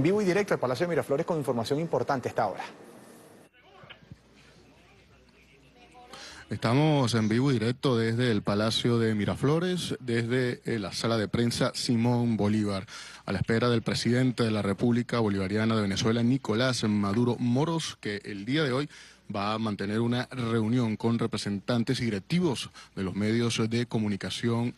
En vivo y directo al Palacio de Miraflores con información importante esta hora. Estamos en vivo y directo desde el Palacio de Miraflores, desde eh, la sala de prensa Simón Bolívar, a la espera del presidente de la República Bolivariana de Venezuela, Nicolás Maduro Moros, que el día de hoy va a mantener una reunión con representantes y directivos de los medios de comunicación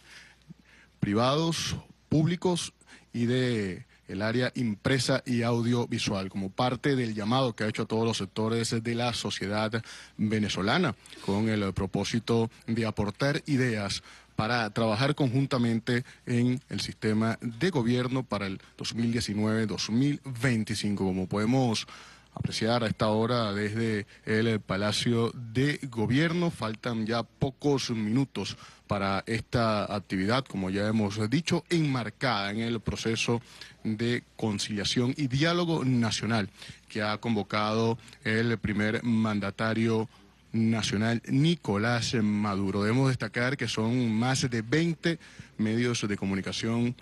privados, públicos y de el área impresa y audiovisual, como parte del llamado que ha hecho a todos los sectores de la sociedad venezolana, con el propósito de aportar ideas para trabajar conjuntamente en el sistema de gobierno para el 2019-2025, como podemos apreciar a esta hora desde el Palacio de Gobierno. Faltan ya pocos minutos para esta actividad, como ya hemos dicho, enmarcada en el proceso de conciliación y diálogo nacional que ha convocado el primer mandatario nacional Nicolás Maduro. Debemos destacar que son más de 20 medios de comunicación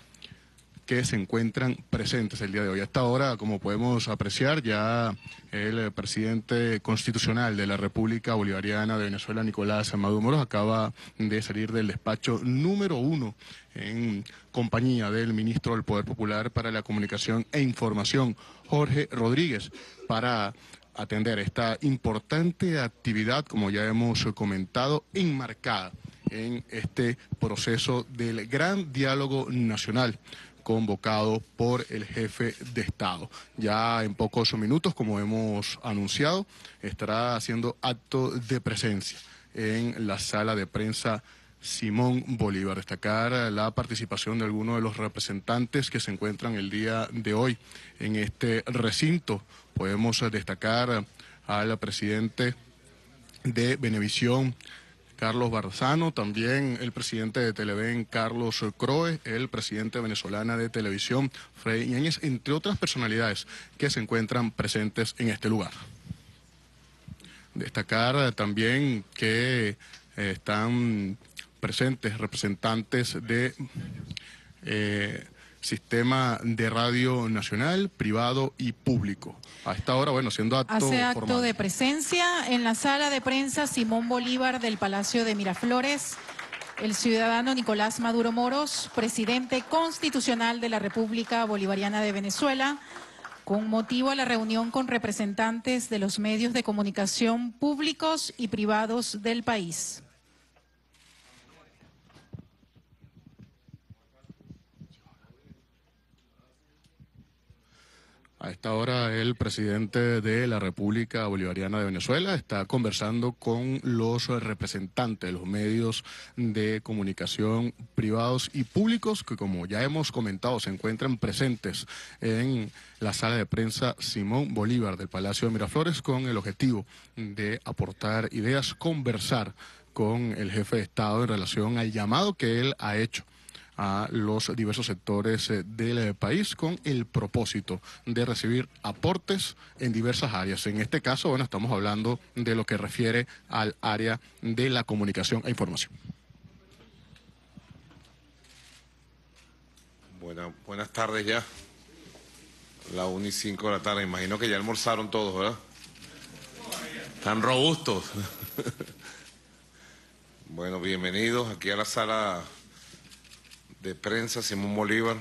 que se encuentran presentes el día de hoy. Hasta ahora, como podemos apreciar, ya el presidente constitucional de la República Bolivariana de Venezuela, Nicolás Maduro Moros, acaba de salir del despacho número uno en compañía del ministro del Poder Popular para la Comunicación e Información, Jorge Rodríguez, para atender esta importante actividad, como ya hemos comentado, enmarcada en este proceso del gran diálogo nacional convocado por el jefe de Estado. Ya en pocos minutos, como hemos anunciado, estará haciendo acto de presencia en la sala de prensa Simón Bolívar. Destacar la participación de algunos de los representantes que se encuentran el día de hoy en este recinto. Podemos destacar al presidente de Benevisión, Carlos Barzano, también el presidente de Televen, Carlos Croe, el presidente venezolana de televisión, Frey Ñañez, entre otras personalidades que se encuentran presentes en este lugar. Destacar también que eh, están presentes representantes de eh, sistema de radio nacional, privado y público. A esta hora, bueno, siendo acto Hace acto de presencia en la sala de prensa Simón Bolívar del Palacio de Miraflores, el ciudadano Nicolás Maduro Moros, presidente constitucional de la República Bolivariana de Venezuela, con motivo a la reunión con representantes de los medios de comunicación públicos y privados del país. A esta hora el presidente de la República Bolivariana de Venezuela está conversando con los representantes de los medios de comunicación privados y públicos que como ya hemos comentado se encuentran presentes en la sala de prensa Simón Bolívar del Palacio de Miraflores con el objetivo de aportar ideas, conversar con el jefe de Estado en relación al llamado que él ha hecho a los diversos sectores eh, del eh, país con el propósito de recibir aportes en diversas áreas. En este caso, bueno, estamos hablando de lo que refiere al área de la comunicación e información. buenas tardes ya. La 1 y 5 de la tarde. Imagino que ya almorzaron todos, ¿verdad? Están robustos. bueno, bienvenidos aquí a la sala de prensa Simón Bolívar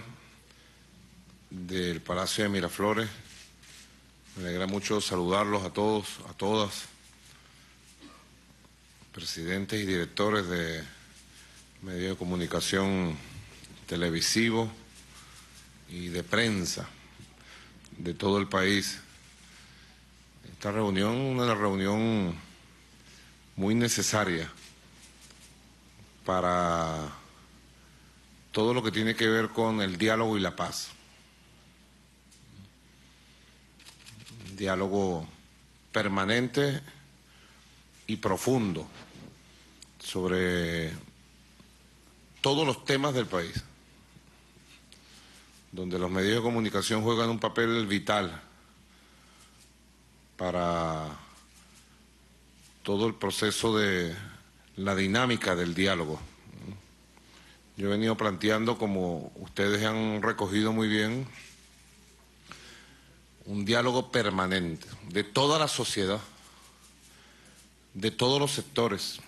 del Palacio de Miraflores. Me alegra mucho saludarlos a todos, a todas, presidentes y directores de medios de comunicación televisivo y de prensa de todo el país. Esta reunión, una reunión muy necesaria para todo lo que tiene que ver con el diálogo y la paz. Diálogo permanente y profundo sobre todos los temas del país, donde los medios de comunicación juegan un papel vital para todo el proceso de la dinámica del diálogo. Yo he venido planteando, como ustedes han recogido muy bien, un diálogo permanente de toda la sociedad, de todos los sectores,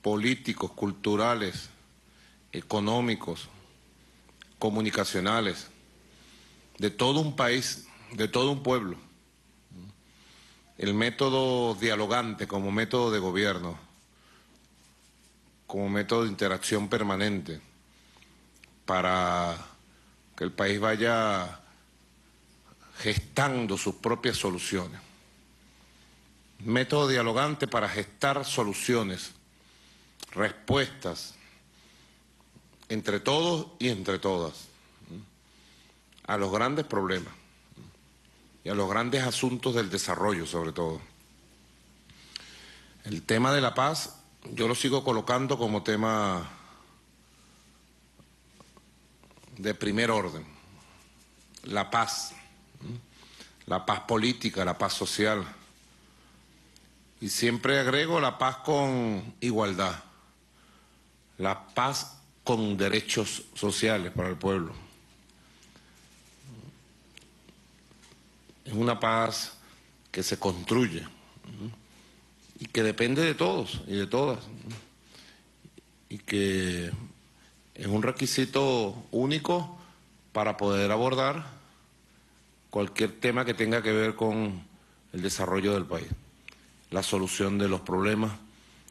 políticos, culturales, económicos, comunicacionales, de todo un país, de todo un pueblo. El método dialogante como método de gobierno, como método de interacción permanente, para que el país vaya gestando sus propias soluciones. Método dialogante para gestar soluciones, respuestas, entre todos y entre todas, a los grandes problemas y a los grandes asuntos del desarrollo sobre todo. El tema de la paz yo lo sigo colocando como tema de primer orden, la paz, la paz política, la paz social. Y siempre agrego la paz con igualdad, la paz con derechos sociales para el pueblo. Es una paz que se construye y que depende de todos y de todas y que es un requisito único para poder abordar cualquier tema que tenga que ver con el desarrollo del país, la solución de los problemas,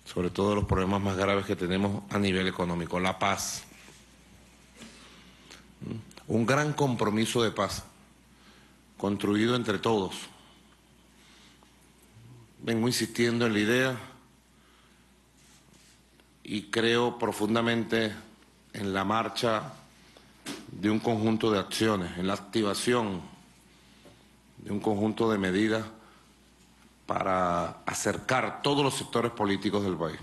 sobre todo los problemas más graves que tenemos a nivel económico, la paz. Un gran compromiso de paz, construido entre todos. Vengo insistiendo en la idea y creo profundamente en la marcha de un conjunto de acciones, en la activación de un conjunto de medidas para acercar todos los sectores políticos del país.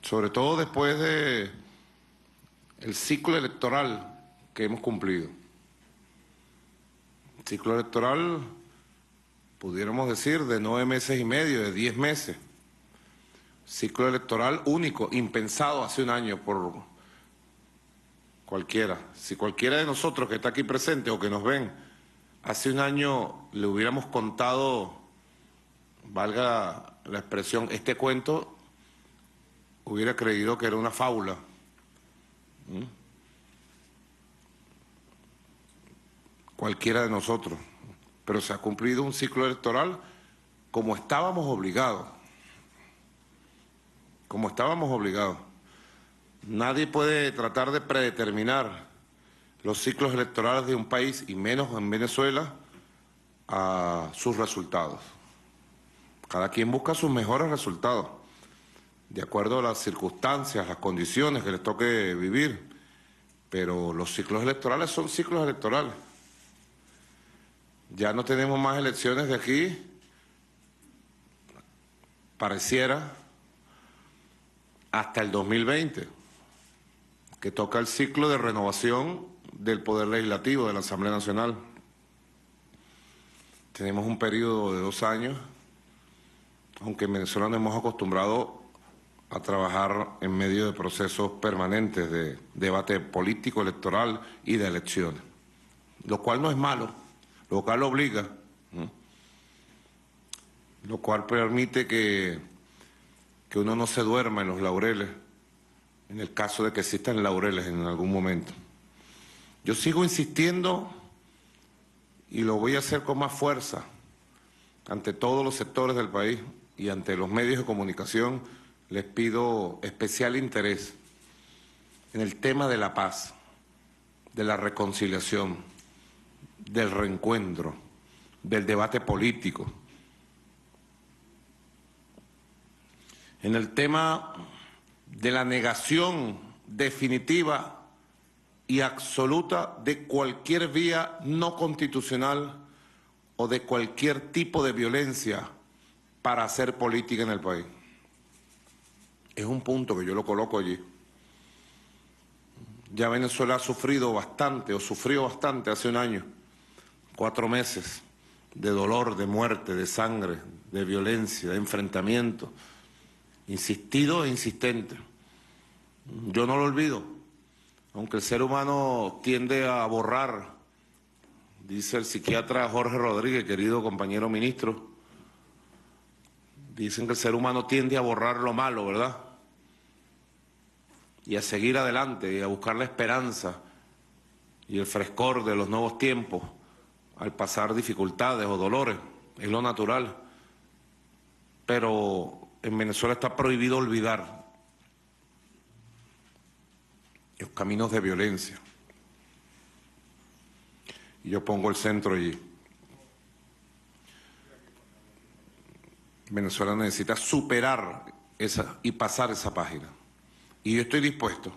Sobre todo después de el ciclo electoral que hemos cumplido. ciclo electoral, pudiéramos decir, de nueve meses y medio, de diez meses ciclo electoral único, impensado hace un año por cualquiera. Si cualquiera de nosotros que está aquí presente o que nos ven, hace un año le hubiéramos contado, valga la expresión, este cuento, hubiera creído que era una fábula. ¿Mm? Cualquiera de nosotros. Pero se ha cumplido un ciclo electoral como estábamos obligados como estábamos obligados. Nadie puede tratar de predeterminar los ciclos electorales de un país, y menos en Venezuela, a sus resultados. Cada quien busca sus mejores resultados, de acuerdo a las circunstancias, las condiciones que les toque vivir. Pero los ciclos electorales son ciclos electorales. Ya no tenemos más elecciones de aquí, pareciera, hasta el 2020, que toca el ciclo de renovación del Poder Legislativo de la Asamblea Nacional. Tenemos un periodo de dos años, aunque en Venezuela nos hemos acostumbrado a trabajar en medio de procesos permanentes de debate político, electoral y de elecciones, lo cual no es malo, lo cual obliga, lo cual permite que que uno no se duerma en los laureles, en el caso de que existan laureles en algún momento. Yo sigo insistiendo y lo voy a hacer con más fuerza ante todos los sectores del país y ante los medios de comunicación. Les pido especial interés en el tema de la paz, de la reconciliación, del reencuentro, del debate político en el tema de la negación definitiva y absoluta de cualquier vía no constitucional o de cualquier tipo de violencia para hacer política en el país. Es un punto que yo lo coloco allí. Ya Venezuela ha sufrido bastante, o sufrió bastante hace un año, cuatro meses, de dolor, de muerte, de sangre, de violencia, de enfrentamiento insistido e insistente. Yo no lo olvido, aunque el ser humano tiende a borrar Dice el psiquiatra Jorge Rodríguez, querido compañero ministro, dicen que el ser humano tiende a borrar lo malo, ¿verdad? Y a seguir adelante a buscar la esperanza y el frescor de los nuevos tiempos al pasar dificultades o dolores, es lo natural. Pero en Venezuela está prohibido olvidar los caminos de violencia. Y yo pongo el centro allí. Venezuela necesita superar esa y pasar esa página. Y yo estoy dispuesto.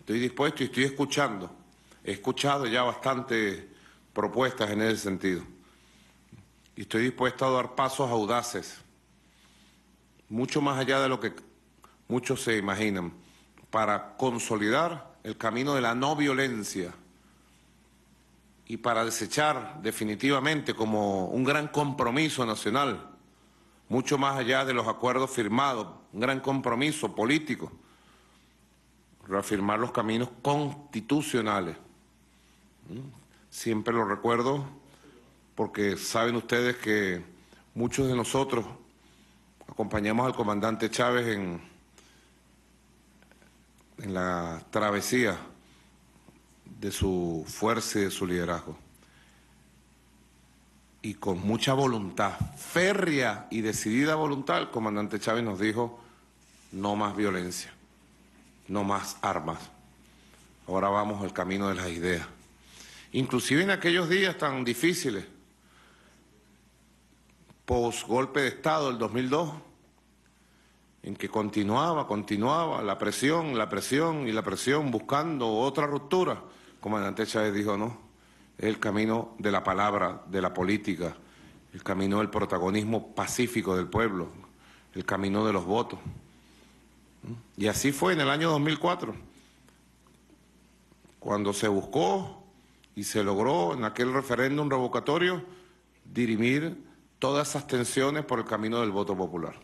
Estoy dispuesto y estoy escuchando. He escuchado ya bastantes propuestas en ese sentido. Y estoy dispuesto a dar pasos audaces, mucho más allá de lo que muchos se imaginan, para consolidar el camino de la no violencia y para desechar definitivamente como un gran compromiso nacional, mucho más allá de los acuerdos firmados, un gran compromiso político, reafirmar los caminos constitucionales. Siempre lo recuerdo porque saben ustedes que muchos de nosotros acompañamos al comandante Chávez en, la travesía de su fuerza y de su liderazgo. Y con mucha voluntad, férrea y decidida voluntad, el comandante Chávez nos dijo, no más violencia, no más armas. Ahora vamos al camino de las ideas. Inclusive en aquellos días tan difíciles, post golpe de Estado del 2002, en que continuaba, continuaba la presión, la presión y la presión buscando otra ruptura comandante Chávez dijo, no, es el camino de la palabra, de la política, el camino del protagonismo pacífico del pueblo, el camino de los votos. Y así fue en el año 2004, cuando se buscó y se logró en aquel referéndum revocatorio dirimir todas esas tensiones por el camino del voto popular.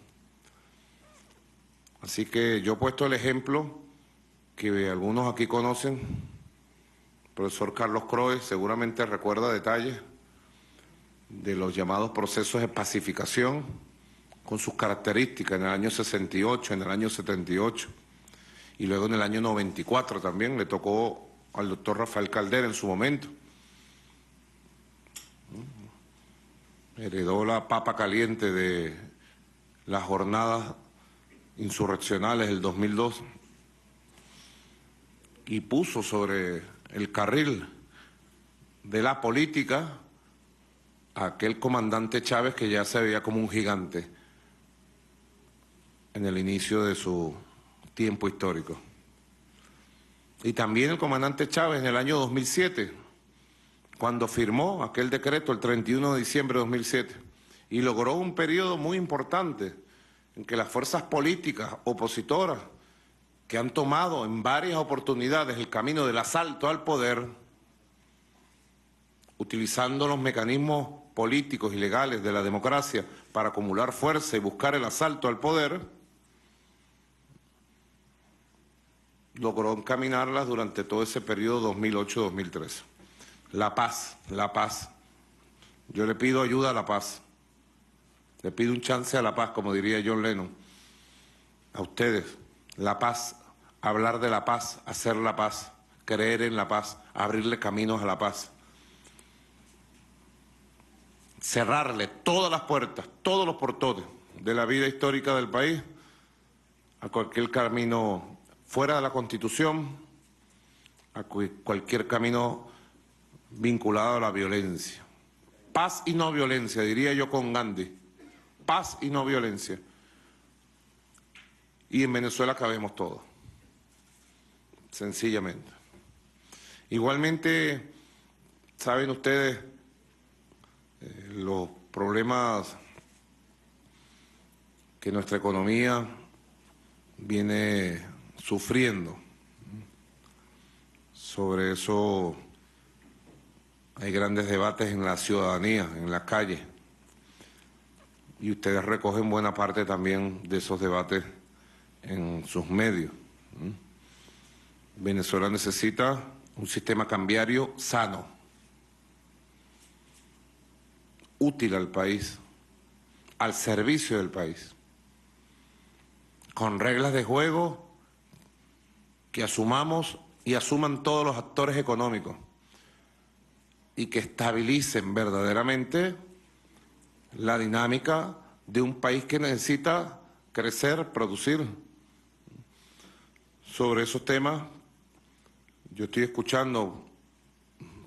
Así que yo he puesto el ejemplo que algunos aquí conocen profesor Carlos Croes seguramente recuerda detalles de los llamados procesos de pacificación con sus características en el año 68, en el año 78 y luego en el año 94 también le tocó al doctor Rafael Caldera en su momento. Heredó la papa caliente de las jornadas insurreccionales del 2002 y puso sobre el carril de la política aquel comandante Chávez que ya se veía como un gigante en el inicio de su tiempo histórico. Y también el comandante Chávez en el año 2007, cuando firmó aquel decreto el 31 de diciembre de 2007, y logró un periodo muy importante en que las fuerzas políticas opositoras que han tomado en varias oportunidades el camino del asalto al poder, utilizando los mecanismos políticos y legales de la democracia para acumular fuerza y buscar el asalto al poder, logró encaminarlas durante todo ese periodo 2008-2013. La paz, la paz. Yo le pido ayuda a la paz. Le pido un chance a la paz, como diría John Lennon. A ustedes, la paz hablar de la paz, hacer la paz, creer en la paz, abrirle caminos a la paz. Cerrarle todas las puertas, todos los portones de la vida histórica del país a cualquier camino fuera de la Constitución, a cualquier camino vinculado a la violencia. Paz y no violencia, diría yo con Gandhi. Paz y no violencia. Y en Venezuela cabemos todos sencillamente. Igualmente, saben ustedes eh, los problemas que nuestra economía viene sufriendo. Sobre eso hay grandes debates en la ciudadanía, en la calle. Y ustedes recogen buena parte también de esos debates en sus medios. Venezuela necesita un sistema cambiario sano, útil al país, al servicio del país, con reglas de juego que asumamos y asuman todos los actores económicos y que estabilicen verdaderamente la dinámica de un país que necesita crecer, producir. Sobre esos temas, yo estoy escuchando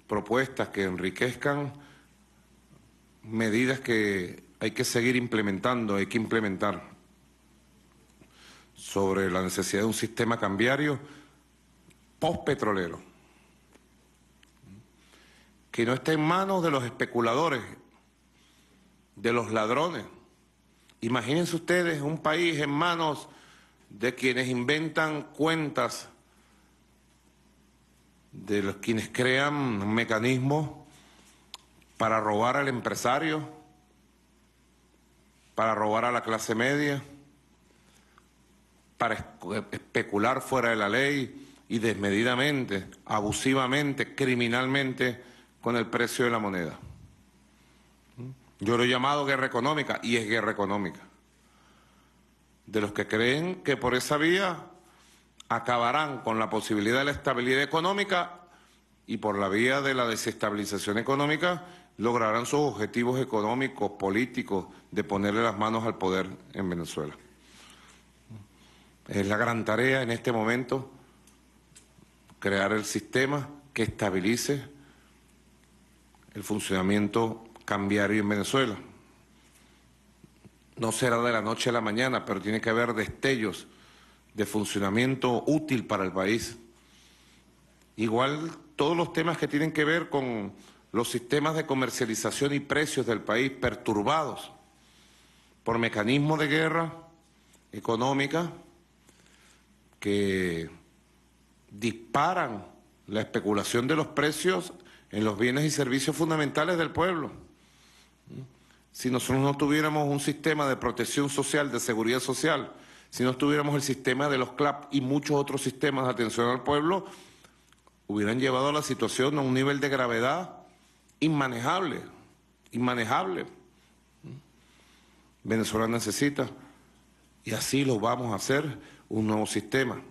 propuestas que enriquezcan medidas que hay que seguir implementando, hay que implementar sobre la necesidad de un sistema cambiario post-petrolero, que no esté en manos de los especuladores, de los ladrones. Imagínense ustedes un país en manos de quienes inventan cuentas, de los quienes crean mecanismos para robar al empresario, para robar a la clase media, para especular fuera de la ley y desmedidamente, abusivamente, criminalmente con el precio de la moneda. Yo lo he llamado guerra económica y es guerra económica. De los que creen que por esa vía acabarán con la posibilidad de la estabilidad económica y por la vía de la desestabilización económica lograrán sus objetivos económicos, políticos, de ponerle las manos al poder en Venezuela. Es la gran tarea en este momento crear el sistema que estabilice el funcionamiento cambiario en Venezuela. No será de la noche a la mañana, pero tiene que haber destellos de funcionamiento útil para el país. Igual todos los temas que tienen que ver con los sistemas de comercialización y precios del país perturbados por mecanismos de guerra económica que disparan la especulación de los precios en los bienes y servicios fundamentales del pueblo. Si nosotros no tuviéramos un sistema de protección social, de seguridad social, si no tuviéramos el sistema de los CLAP y muchos otros sistemas de atención al pueblo, hubieran llevado la situación a un nivel de gravedad inmanejable, inmanejable. Venezuela necesita, y así lo vamos a hacer, un nuevo sistema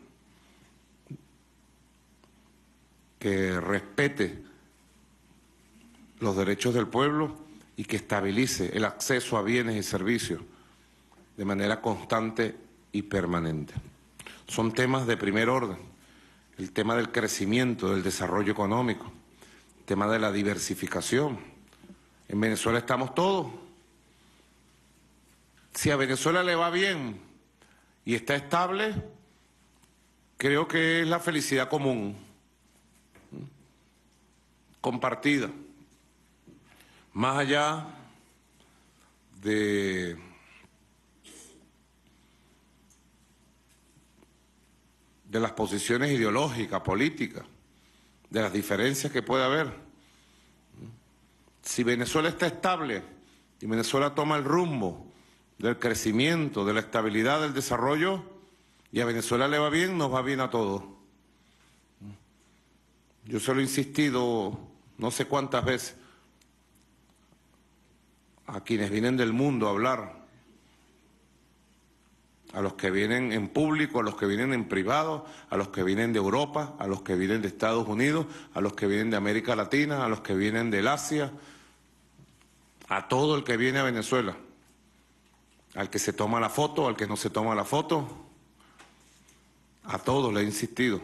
que respete los derechos del pueblo y que estabilice el acceso a bienes y servicios de manera constante y permanente. Son temas de primer orden, el tema del crecimiento, del desarrollo económico, el tema de la diversificación. En Venezuela estamos todos. Si a Venezuela le va bien y está estable, creo que es la felicidad común, compartida más allá de las posiciones ideológicas, políticas, de las diferencias que puede haber. Si Venezuela está estable y Venezuela toma el rumbo del crecimiento, de la estabilidad, del desarrollo, y a Venezuela le va bien, nos va bien a todos. Yo se lo he insistido no sé cuántas veces a quienes vienen del mundo a hablar, a los que vienen en público, a los que vienen en privado, a los que vienen de Europa, a los que vienen de Estados Unidos, a los que vienen de América Latina, a los que vienen del Asia, a todo el que viene a Venezuela, al que se toma la foto, al que no se toma la foto, a todos le he insistido.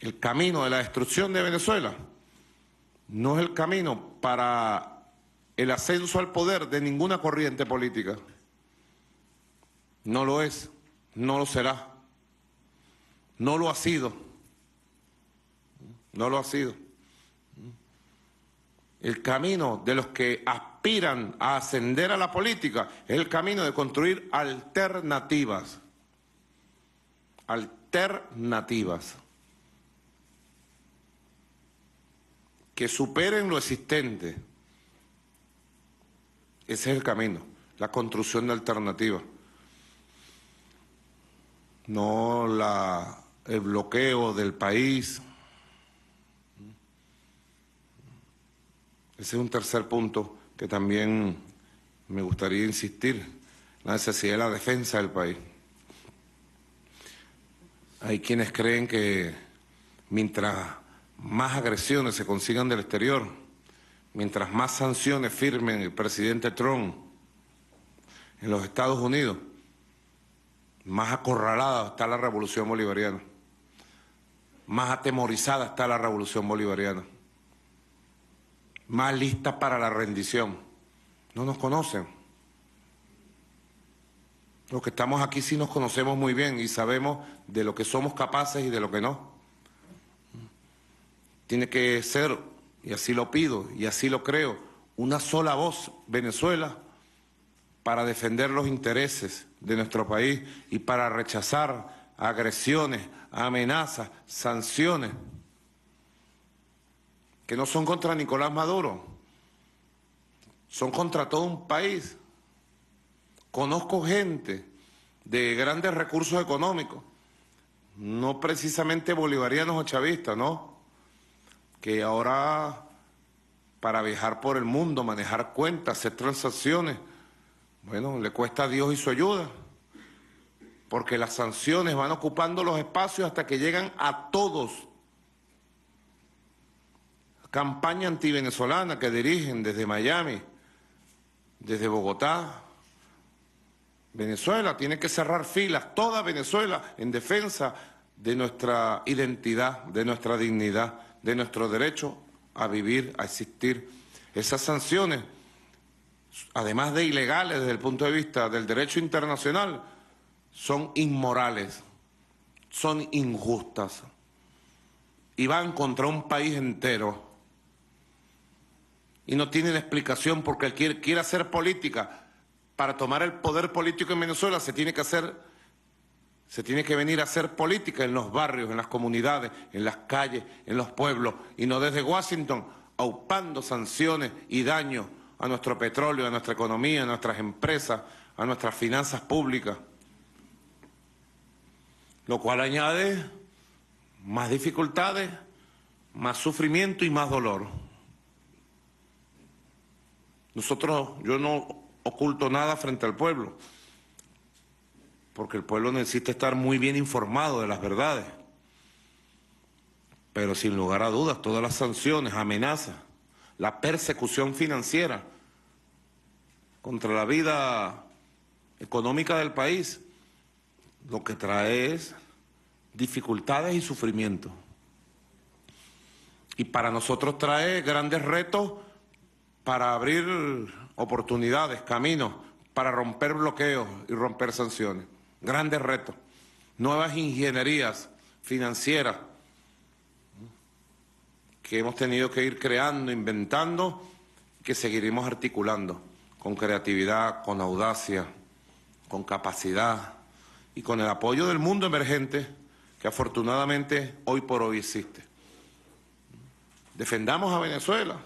El camino de la destrucción de Venezuela no es el camino para el ascenso al poder de ninguna corriente política. No lo es, no lo será, no lo ha sido, no lo ha sido. El camino de los que aspiran aspiran a ascender a la política es el camino de construir alternativas. Alternativas. Que superen lo existente. Ese es el camino, la construcción de alternativas. No la, el bloqueo del país. Ese es un tercer punto que también me gustaría insistir, la necesidad de la defensa del país. Hay quienes creen que mientras más agresiones se consigan del exterior, mientras más sanciones firmen el presidente Trump en los Estados Unidos, más acorralada está la revolución bolivariana, más atemorizada está la revolución bolivariana, más lista para la rendición. No nos conocen. Los que estamos aquí sí nos conocemos muy bien y sabemos de lo que somos capaces y de lo que no. Tiene que ser, y así lo pido, y así lo creo, una sola voz Venezuela para defender los intereses de nuestro país y para rechazar agresiones, amenazas, sanciones, que no son contra Nicolás Maduro, son contra todo un país. Conozco gente de grandes recursos económicos, no precisamente bolivarianos o chavistas, ¿no? Que ahora para viajar por el mundo, manejar cuentas, hacer transacciones, bueno, le cuesta a Dios y su ayuda, porque las sanciones van ocupando los espacios hasta que llegan a todos. Campaña antivenezolana que dirigen desde Miami, desde Bogotá. Venezuela tiene que cerrar filas, toda Venezuela, en defensa de nuestra identidad, de nuestra dignidad, de nuestro derecho a vivir, a existir. Esas sanciones además de ilegales desde el punto de vista del derecho internacional, son inmorales, son injustas y van contra un país entero. Y no tienen explicación porque quiere, quiere hacer política. Para tomar el poder político en Venezuela se tiene que hacer, se tiene que venir a hacer política en los barrios, en las comunidades, en las calles, en los pueblos, y no desde Washington, aupando sanciones y daños a nuestro petróleo, a nuestra economía, a nuestras empresas, a nuestras finanzas públicas, lo cual añade más dificultades, más sufrimiento y más dolor. Nosotros, yo no oculto nada frente al pueblo, porque el pueblo necesita estar muy bien informado de las verdades. Pero sin lugar a dudas, todas las sanciones, amenazas, la persecución financiera contra la vida económica del país, lo que trae es dificultades y sufrimiento. Y para nosotros trae grandes retos para abrir oportunidades, caminos, para romper bloqueos y romper sanciones. Grandes retos. Nuevas ingenierías financieras que hemos tenido que ir creando, inventando, que seguiremos articulando con creatividad, con audacia, con capacidad y con el apoyo del mundo emergente que afortunadamente hoy por hoy existe. Defendamos a Venezuela,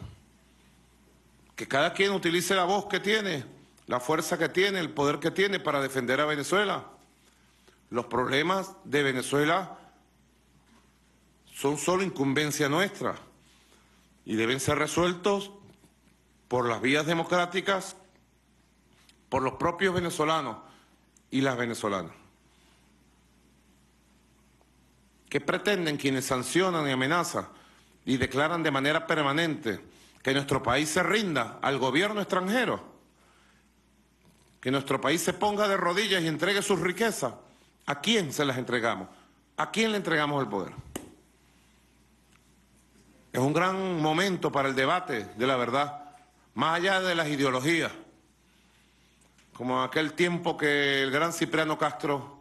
que cada quien utilice la voz que tiene, la fuerza que tiene, el poder que tiene para defender a Venezuela. Los problemas de Venezuela son solo incumbencia nuestra y deben ser resueltos por las vías democráticas, por los propios venezolanos y las venezolanas. ¿Qué pretenden quienes sancionan y amenazan y declaran de manera permanente que nuestro país se rinda al gobierno extranjero? Que nuestro país se ponga de rodillas y entregue sus riquezas. ¿A quién se las entregamos? ¿A quién le entregamos el poder? Es un gran momento para el debate de la verdad, más allá de las ideologías. Como aquel tiempo que el gran Cipriano Castro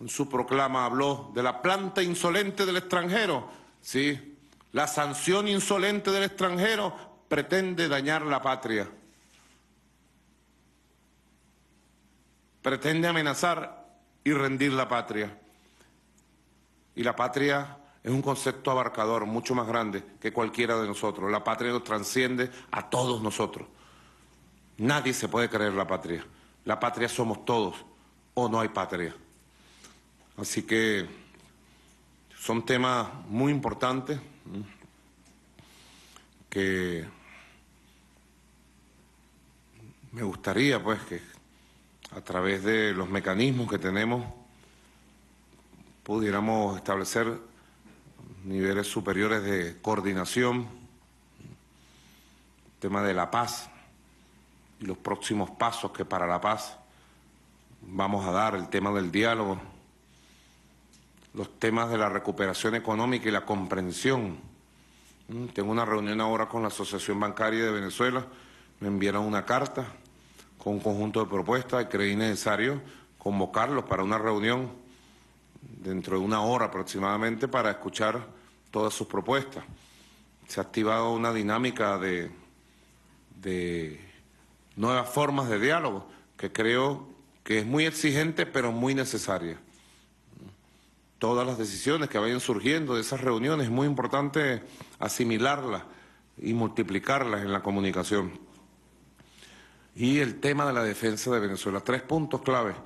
en su proclama habló de la planta insolente del extranjero. Sí, la sanción insolente del extranjero pretende dañar la patria. Pretende amenazar y rendir la patria. Y la patria es un concepto abarcador, mucho más grande que cualquiera de nosotros. La patria nos transciende a todos nosotros. Nadie se puede creer la patria. La patria somos todos o no hay patria. Así que son temas muy importantes que me gustaría pues que a través de los mecanismos que tenemos pudiéramos establecer niveles superiores de coordinación, tema de la paz y los próximos pasos que para la paz vamos a dar, el tema del diálogo, los temas de la recuperación económica y la comprensión. Mm, tengo una reunión ahora con la Asociación Bancaria de Venezuela, me enviaron una carta con un conjunto de propuestas y creí necesario convocarlos para una reunión dentro de una hora aproximadamente para escuchar todas sus propuestas. Se ha activado una dinámica de, de nuevas formas de diálogo que creo que es muy exigente pero muy necesaria. Todas las decisiones que vayan surgiendo de esas reuniones es muy importante asimilarlas y multiplicarlas en la comunicación. Y el tema de la defensa de Venezuela, tres puntos claves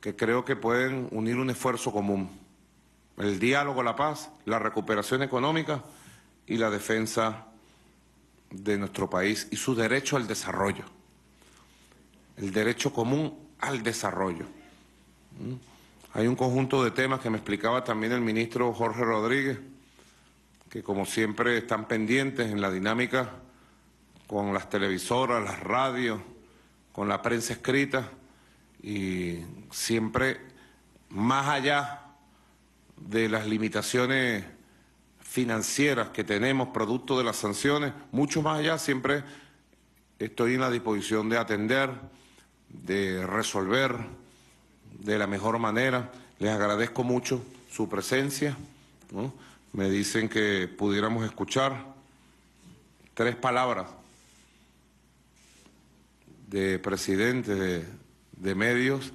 que creo que pueden unir un esfuerzo común. El diálogo, la paz, la recuperación económica y la defensa de nuestro país y su derecho al desarrollo. El derecho común al desarrollo. ¿Mm? Hay un conjunto de temas que me explicaba también el ministro Jorge Rodríguez, que como siempre están pendientes en la dinámica con las televisoras, las radios, con la prensa escrita y siempre más allá de las limitaciones financieras que tenemos producto de las sanciones, mucho más allá siempre estoy en la disposición de atender, de resolver de la mejor manera. Les agradezco mucho su presencia. Me dicen que pudiéramos escuchar tres palabras de presidentes de, medios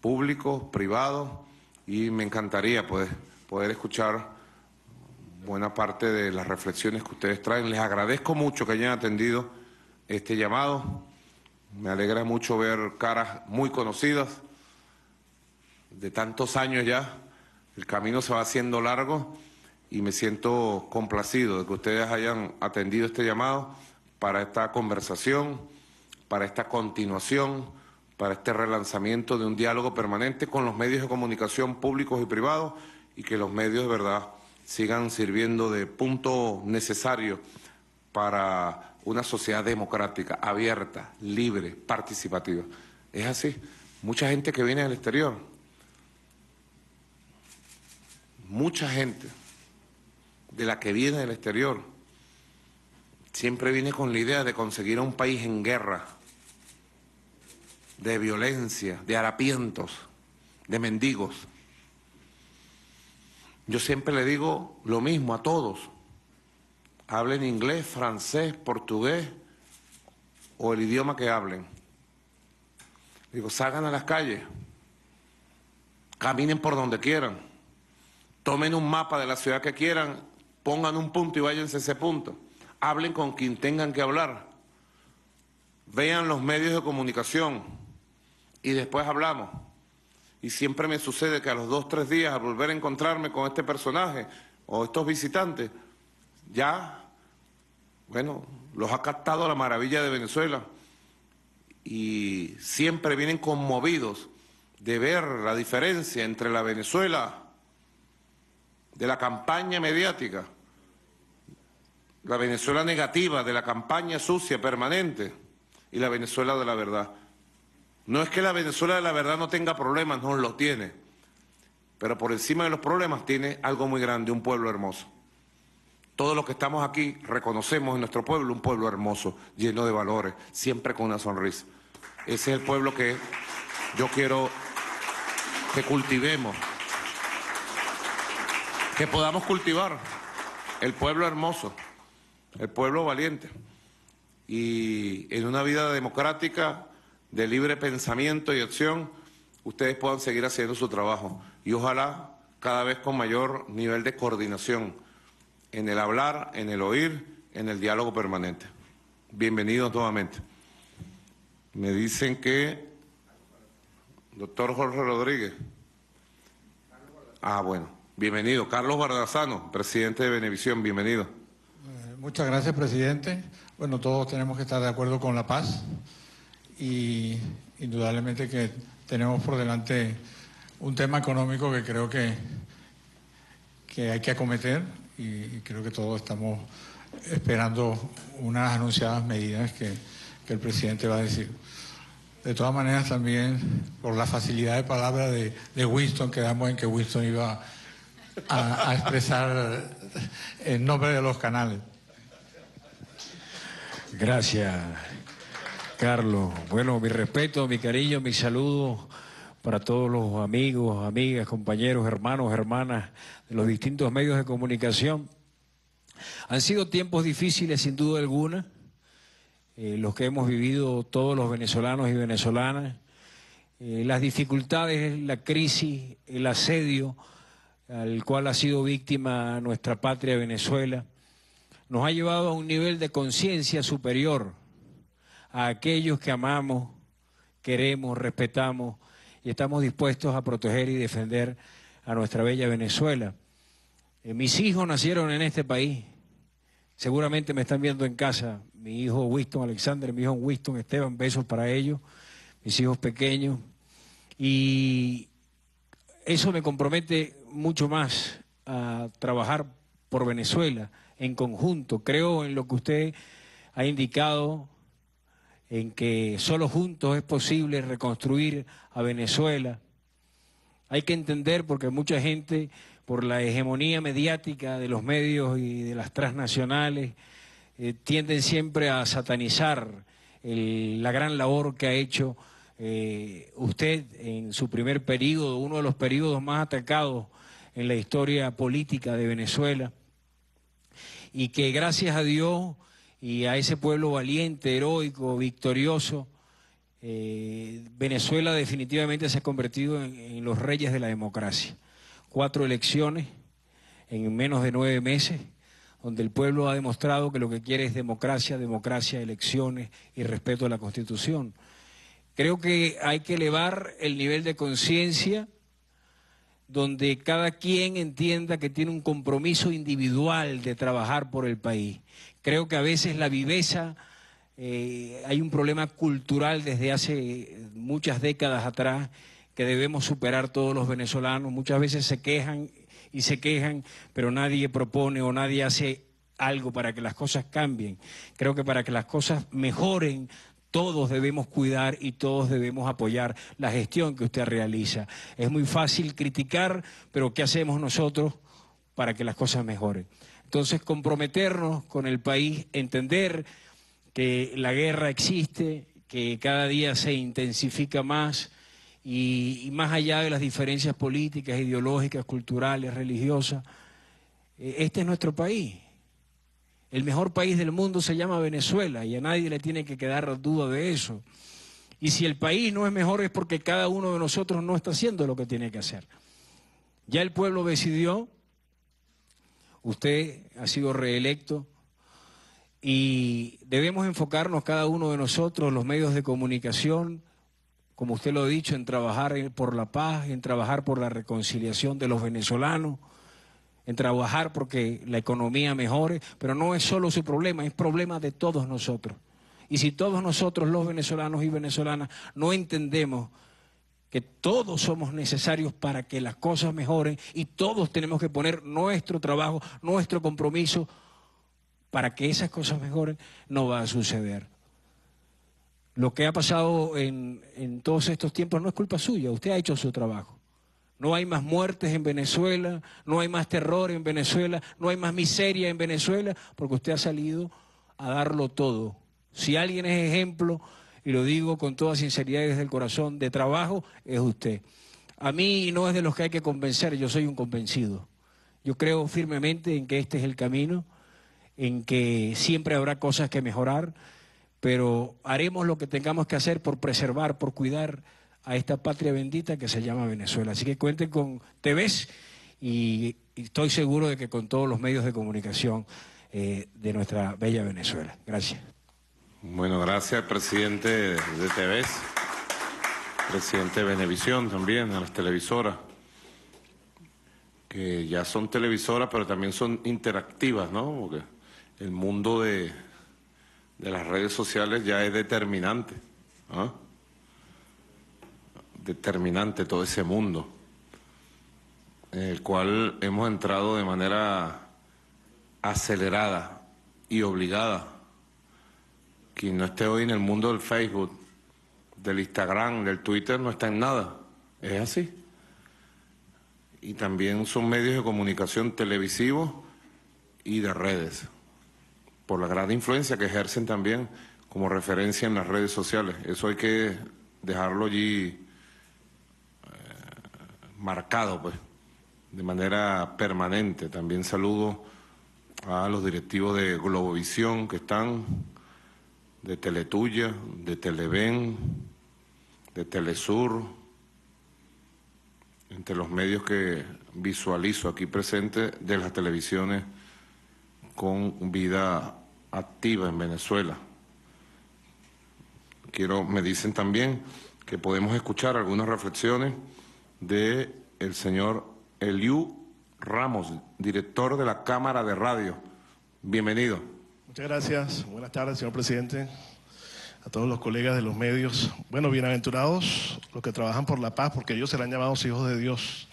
públicos, privados, y me encantaría poder, poder escuchar buena parte de las reflexiones que ustedes traen. Les agradezco mucho que hayan atendido este llamado. Me alegra mucho ver caras muy conocidas de tantos años ya. El camino se va haciendo largo y me siento complacido de que ustedes hayan atendido este llamado para esta conversación, para esta continuación, para este relanzamiento de un diálogo permanente con los medios de comunicación públicos y privados y que los medios de verdad sigan sirviendo de punto necesario para una sociedad democrática, abierta, libre, participativa. Es así. Mucha gente que viene del exterior, mucha gente de la que viene del exterior, siempre viene con la idea de conseguir un país en guerra, de violencia, de harapientos, de mendigos. Yo siempre le digo lo mismo a todos hablen inglés, francés, portugués o el idioma que hablen. Digo, salgan a las calles, caminen por donde quieran, tomen un mapa de la ciudad que quieran, pongan un punto y váyanse a ese punto. Hablen con quien tengan que hablar. Vean los medios de comunicación y después hablamos. Y siempre me sucede que a los dos, tres días, al volver a encontrarme con este personaje o estos visitantes, ya, bueno, los ha captado la maravilla de Venezuela y siempre vienen conmovidos de ver la diferencia entre la Venezuela de la campaña mediática, la Venezuela negativa de la campaña sucia permanente y la Venezuela de la verdad. No es que la Venezuela de la verdad no tenga problemas, no los tiene, pero por encima de los problemas tiene algo muy grande, un pueblo hermoso. Todos los que estamos aquí reconocemos en nuestro pueblo un pueblo hermoso, lleno de valores, siempre con una sonrisa. Ese es el pueblo que yo quiero que cultivemos, que podamos cultivar, el pueblo hermoso, el pueblo valiente. Y en una vida democrática, de libre pensamiento y acción, ustedes puedan seguir haciendo su trabajo. Y ojalá cada vez con mayor nivel de coordinación en el hablar, en el oír, en el diálogo permanente. Bienvenidos nuevamente. Me dicen que, doctor Jorge Rodríguez. Ah, bueno, bienvenido. Carlos Bardazano, presidente de Benevisión, bienvenido. Muchas gracias, presidente. Bueno, todos tenemos que estar de acuerdo con la paz y indudablemente que tenemos por delante un tema económico que creo que, que hay que acometer y, creo que todos estamos esperando unas anunciadas medidas que, el presidente va a decir. De todas maneras, también por la facilidad de palabra de, Winston, quedamos en que Winston iba a, a expresar el nombre de los canales. Gracias, Carlos. Bueno, mi respeto, mi cariño, mi saludo para todos los amigos, amigas, compañeros, hermanos, hermanas de los distintos medios de comunicación. Han sido tiempos difíciles, sin duda alguna, eh, los que hemos vivido todos los venezolanos y venezolanas. Eh, las dificultades, la crisis, el asedio al cual ha sido víctima nuestra patria Venezuela nos ha llevado a un nivel de conciencia superior a aquellos que amamos, queremos, respetamos y estamos dispuestos a proteger y defender a nuestra bella Venezuela. Eh, mis hijos nacieron en este país. Seguramente me están viendo en casa. Mi hijo Winston Alexander, mi hijo Winston Esteban, besos para ellos, mis hijos pequeños. Y eso me compromete mucho más a trabajar por Venezuela en conjunto. Creo en lo que usted ha indicado, en que solo juntos es posible reconstruir a Venezuela. Hay que entender, porque mucha gente, por la hegemonía mediática de los medios y de las transnacionales, eh, tienden siempre a satanizar la gran labor que ha hecho eh, usted en su primer periodo, uno de los periodos más atacados en la historia política de Venezuela y que gracias a Dios y a ese pueblo valiente, heroico, victorioso, eh, Venezuela definitivamente se ha convertido en, los reyes de la democracia. Cuatro elecciones en menos de nueve meses, donde el pueblo ha demostrado que lo que quiere es democracia, democracia, elecciones y respeto a la Constitución. Creo que hay que elevar el nivel de conciencia donde cada quien entienda que tiene un compromiso individual de trabajar por el país. Creo que a veces la viveza, eh, hay un problema cultural desde hace muchas décadas atrás que debemos superar todos los venezolanos. Muchas veces se quejan y se quejan, pero nadie propone o nadie hace algo para que las cosas cambien. Creo que para que las cosas mejoren todos debemos cuidar y todos debemos apoyar la gestión que usted realiza. Es muy fácil criticar, pero ¿qué hacemos nosotros para que las cosas mejoren? Entonces, comprometernos con el país, entender que la guerra existe, que cada día se intensifica más y, más allá de las diferencias políticas, ideológicas, culturales, religiosas, eh, este es nuestro país el mejor país del mundo se llama Venezuela y a nadie le tiene que quedar duda de eso. Y si el país no es mejor es porque cada uno de nosotros no está haciendo lo que tiene que hacer. Ya el pueblo decidió, usted ha sido reelecto y debemos enfocarnos cada uno de nosotros, los medios de comunicación, como usted lo ha dicho, en trabajar por la paz, en trabajar por la reconciliación de los venezolanos en trabajar porque la economía mejore, pero no es solo su problema, es problema de todos nosotros. Y si todos nosotros, los venezolanos y venezolanas, no entendemos que todos somos necesarios para que las cosas mejoren y todos tenemos que poner nuestro trabajo, nuestro compromiso para que esas cosas mejoren, no va a suceder. Lo que ha pasado en, en todos estos tiempos no es culpa suya, usted ha hecho su trabajo. No hay más muertes en Venezuela, no hay más terror en Venezuela, no hay más miseria en Venezuela, porque usted ha salido a darlo todo. Si alguien es ejemplo, y lo digo con toda sinceridad y desde el corazón, de trabajo, es usted. A mí no es de los que hay que convencer, yo soy un convencido. Yo creo firmemente en que este es el camino, en que siempre habrá cosas que mejorar, pero haremos lo que tengamos que hacer por preservar, por cuidar a esta patria bendita que se llama Venezuela. Así que cuenten con TVs y, estoy seguro de que con todos los medios de comunicación eh, de nuestra bella Venezuela. Gracias. Bueno, gracias, presidente de TVs, presidente de Venevisión también, a las televisoras, que ya son televisoras, pero también son interactivas, ¿no? Porque el mundo de, de las redes sociales ya es determinante. ¿ah? Determinante todo ese mundo en el cual hemos entrado de manera acelerada y obligada. Quien no esté hoy en el mundo del Facebook, del Instagram, del Twitter, no está en nada. Es así. Y también son medios de comunicación televisivos y de redes, por la gran influencia que ejercen también como referencia en las redes sociales. Eso hay que dejarlo allí marcado, pues, de manera permanente. También saludo a los directivos de Globovisión que están, de Teletuya, de Televen, de Telesur, entre los medios que visualizo aquí presentes de las televisiones con vida activa en Venezuela. Quiero, me dicen también que podemos escuchar algunas reflexiones de el señor Eliu Ramos, director de la Cámara de Radio. Bienvenido. Muchas gracias. Buenas tardes, señor presidente. A todos los colegas de los medios. Bueno, bienaventurados los que trabajan por la paz, porque ellos serán llamados hijos de Dios.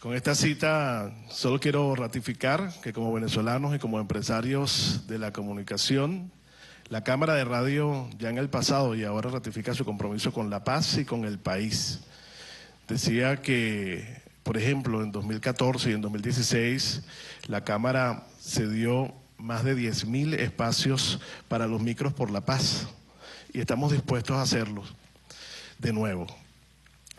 Con esta cita solo quiero ratificar que como venezolanos y como empresarios de la comunicación, la Cámara de Radio ya en el pasado y ahora ratifica su compromiso con la paz y con el país. Decía que por ejemplo, en 2014 y en 2016, la Cámara cedió más de 10.000 espacios para los micros por la paz y estamos dispuestos a hacerlo de nuevo.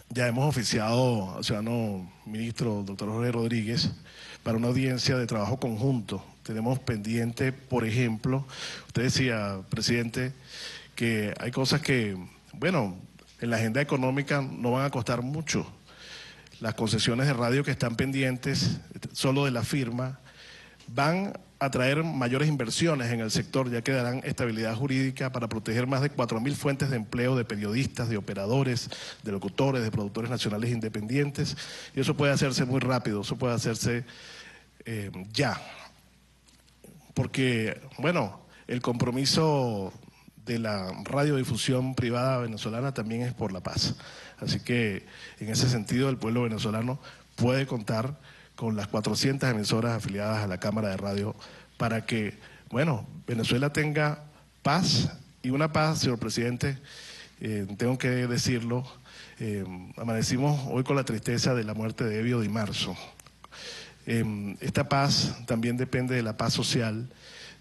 Ya hemos oficiado ciudadano ministro, doctor Jorge Rodríguez, para una audiencia de trabajo conjunto. Tenemos pendiente, por ejemplo, usted decía, presidente, que hay cosas que, bueno, en la agenda económica no van a costar mucho las concesiones de radio que están pendientes solo de la firma van a traer mayores inversiones en el sector, ya que darán estabilidad jurídica para proteger más de 4.000 fuentes de empleo de periodistas, de operadores, de locutores, de productores nacionales independientes. Y eso puede hacerse muy rápido, eso puede hacerse eh, ya. Porque, bueno, el compromiso de la radiodifusión privada venezolana también es por la paz. Así que en ese sentido el pueblo venezolano puede contar con las 400 emisoras afiliadas a la Cámara de Radio para que, bueno, Venezuela tenga paz y una paz, señor presidente, eh, tengo que decirlo, eh, amanecimos hoy con la tristeza de la muerte de Evio Di Marzo. Eh, esta paz también depende de la paz social,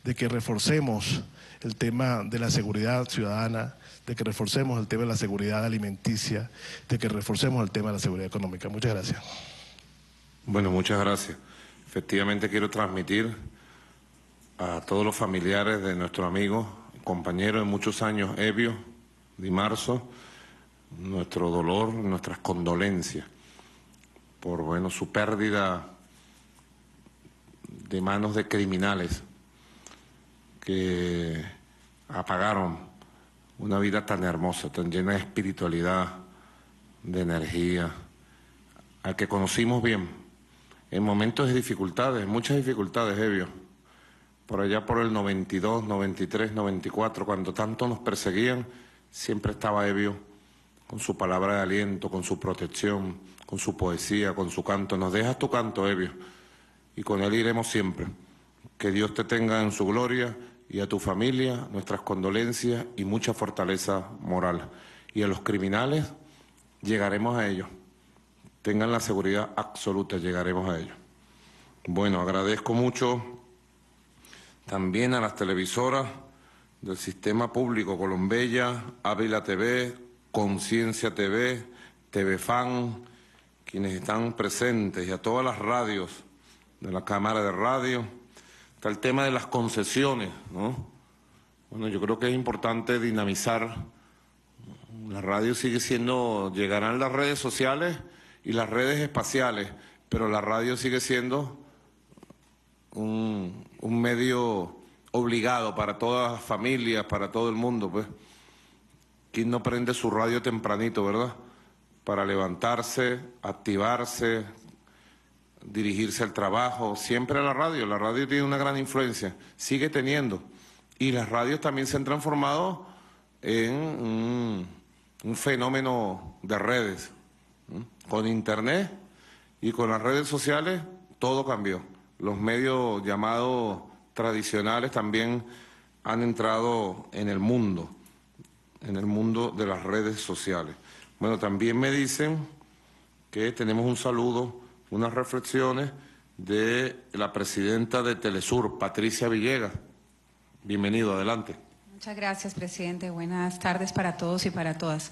de que reforcemos el tema de la seguridad ciudadana, de que reforcemos el tema de la seguridad alimenticia, de que reforcemos el tema de la seguridad económica. Muchas gracias. Bueno, muchas gracias. Efectivamente quiero transmitir a todos los familiares de nuestro amigo, compañero de muchos años, Evio Di Marzo, nuestro dolor, nuestras condolencias por bueno, su pérdida de manos de criminales que apagaron una vida tan hermosa, tan llena de espiritualidad, de energía, al que conocimos bien, en momentos de dificultades, muchas dificultades, Evio, por allá por el 92, 93, 94, cuando tanto nos perseguían, siempre estaba Evio con su palabra de aliento, con su protección, con su poesía, con su canto. Nos dejas tu canto, Evio, y con él iremos siempre. Que Dios te tenga en su gloria y a tu familia nuestras condolencias y mucha fortaleza moral. Y a los criminales llegaremos a ellos. Tengan la seguridad absoluta, llegaremos a ellos. Bueno, agradezco mucho también a las televisoras del sistema público Colombella, Ávila TV, Conciencia TV, TV Fan, quienes están presentes, y a todas las radios de la Cámara de Radio Está el tema de las concesiones, ¿no? Bueno, yo creo que es importante dinamizar. La radio sigue siendo, llegarán las redes sociales y las redes espaciales, pero la radio sigue siendo un, un medio obligado para todas las familias, para todo el mundo, pues. ¿Quién no prende su radio tempranito, verdad? Para levantarse, activarse, dirigirse al trabajo, siempre a la radio. La radio tiene una gran influencia, sigue teniendo. Y las radios también se han transformado en un, fenómeno de redes. ¿m? Con Internet y con las redes sociales todo cambió. Los medios llamados tradicionales también han entrado en el mundo, en el mundo de las redes sociales. Bueno, también me dicen que tenemos un saludo, unas reflexiones de la presidenta de Telesur, Patricia Villegas. Bienvenido, adelante. Muchas gracias, presidente. Buenas tardes para todos y para todas.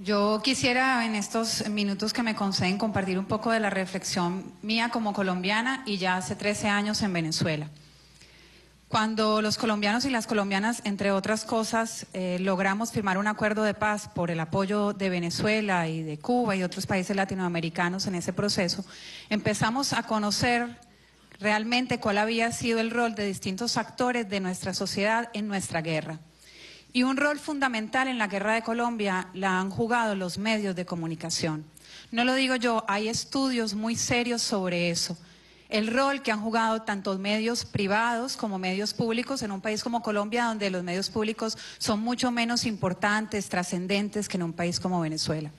Yo quisiera en estos minutos que me conceden compartir un poco de la reflexión mía como colombiana y ya hace 13 años en Venezuela. Cuando los colombianos y las colombianas, entre otras cosas, eh, logramos firmar un acuerdo de paz por el apoyo de Venezuela y de Cuba y otros países latinoamericanos en ese proceso, empezamos a conocer realmente cuál había sido el rol de distintos actores de nuestra sociedad en nuestra guerra. Y un rol fundamental en la guerra de Colombia la han jugado los medios de comunicación. No lo digo yo, hay estudios muy serios sobre eso. El rol que han jugado tanto medios privados como medios públicos en un país como Colombia, donde los medios públicos son mucho menos importantes, trascendentes que en un país como Venezuela.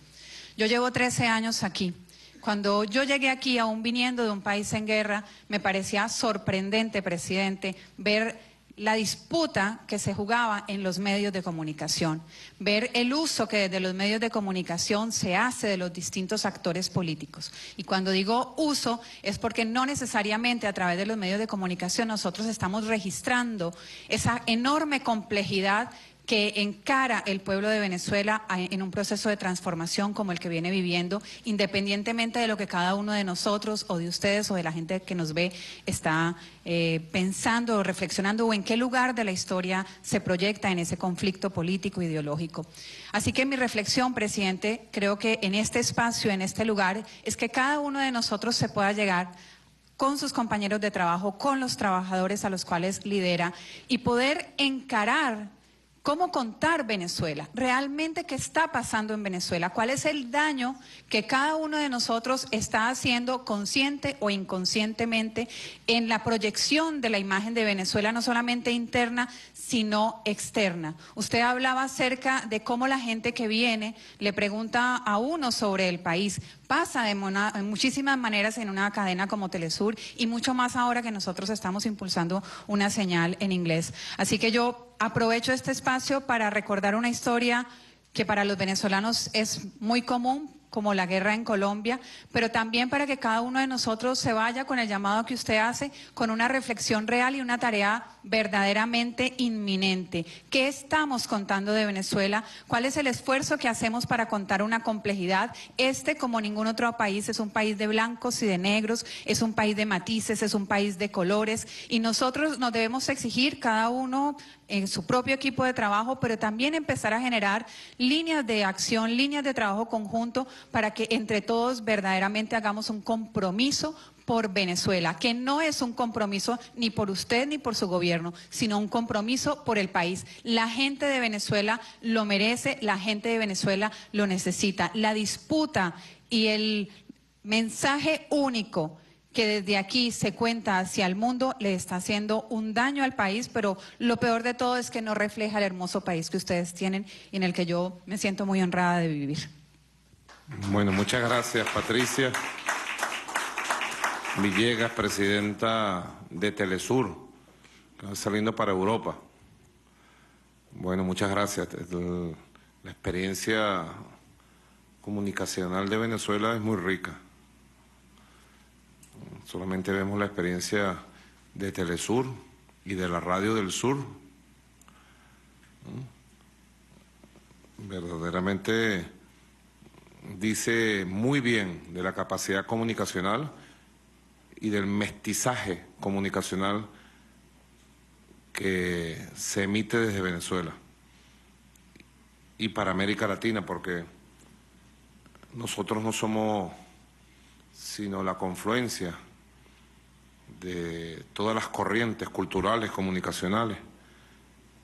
Yo llevo 13 años aquí. Cuando yo llegué aquí, aún viniendo de un país en guerra, me parecía sorprendente, presidente, ver la disputa que se jugaba en los medios de comunicación, ver el uso que desde los medios de comunicación se hace de los distintos actores políticos. Y cuando digo uso es porque no necesariamente a través de los medios de comunicación nosotros estamos registrando esa enorme complejidad que encara el pueblo de Venezuela en un proceso de transformación como el que viene viviendo, independientemente de lo que cada uno de nosotros o de ustedes o de la gente que nos ve está eh, pensando o reflexionando o en qué lugar de la historia se proyecta en ese conflicto político ideológico. Así que mi reflexión, presidente, creo que en este espacio, en este lugar, es que cada uno de nosotros se pueda llegar con sus compañeros de trabajo, con los trabajadores a los cuales lidera y poder encarar cómo contar Venezuela, realmente qué está pasando en Venezuela, cuál es el daño que cada uno de nosotros está haciendo consciente o inconscientemente en la proyección de la imagen de Venezuela, no solamente interna, sino externa. Usted hablaba acerca de cómo la gente que viene le pregunta a uno sobre el país, pasa de en muchísimas maneras en una cadena como Telesur y mucho más ahora que nosotros estamos impulsando una señal en inglés. Así que yo aprovecho este espacio para recordar una historia que para los venezolanos es muy común, como la guerra en Colombia, pero también para que cada uno de nosotros se vaya con el llamado que usted hace, con una reflexión real y una tarea verdaderamente inminente. ¿Qué estamos contando de Venezuela? ¿Cuál es el esfuerzo que hacemos para contar una complejidad? Este, como ningún otro país, es un país de blancos y de negros, es un país de matices, es un país de colores, y nosotros nos debemos exigir cada uno en su propio equipo de trabajo, pero también empezar a generar líneas de acción, líneas de trabajo conjunto para que entre todos verdaderamente hagamos un compromiso por Venezuela, que no es un compromiso ni por usted ni por su gobierno, sino un compromiso por el país. La gente de Venezuela lo merece, la gente de Venezuela lo necesita. La disputa y el mensaje único que desde aquí se cuenta hacia el mundo le está haciendo un daño al país, pero lo peor de todo es que no refleja el hermoso país que ustedes tienen y en el que yo me siento muy honrada de vivir. Bueno, muchas gracias, Patricia. Villegas, presidenta de Telesur, saliendo para Europa. Bueno, muchas gracias. La experiencia comunicacional de Venezuela es muy rica. Solamente vemos la experiencia de Telesur y de la Radio del Sur. ¿Mm? Verdaderamente dice muy bien de la capacidad comunicacional y del mestizaje comunicacional que se emite desde Venezuela y para América Latina, porque nosotros no somos sino la confluencia de todas las corrientes culturales, comunicacionales